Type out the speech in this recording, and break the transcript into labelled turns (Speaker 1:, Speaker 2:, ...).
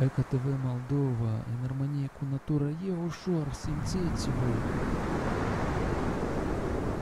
Speaker 1: ЕКТВ Молдова, Енармонія Кунатура, Євушор, всім цього.